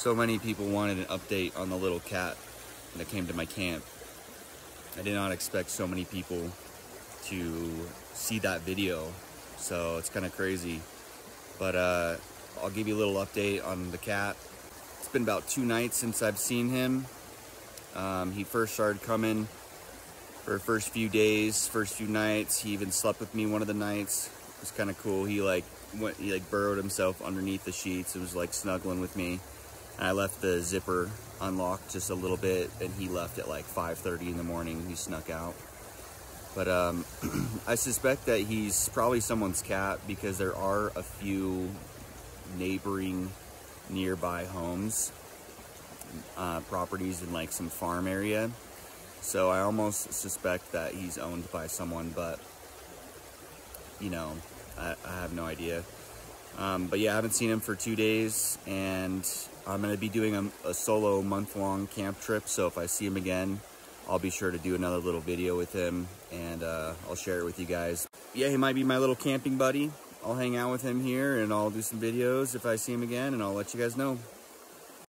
So many people wanted an update on the little cat that came to my camp. I did not expect so many people to see that video. So it's kind of crazy. But uh, I'll give you a little update on the cat. It's been about two nights since I've seen him. Um, he first started coming for first few days, first few nights. He even slept with me one of the nights. It was kind of cool. He like went, he like burrowed himself underneath the sheets and was like snuggling with me. I left the zipper unlocked just a little bit and he left at like 5.30 in the morning. He snuck out. But um, I suspect that he's probably someone's cat because there are a few neighboring nearby homes, uh, properties in like some farm area. So I almost suspect that he's owned by someone, but you know, I, I have no idea. Um, but yeah, I haven't seen him for two days and I'm to be doing a, a solo month long camp trip. So if I see him again, I'll be sure to do another little video with him and uh, I'll share it with you guys. Yeah, he might be my little camping buddy. I'll hang out with him here and I'll do some videos if I see him again and I'll let you guys know.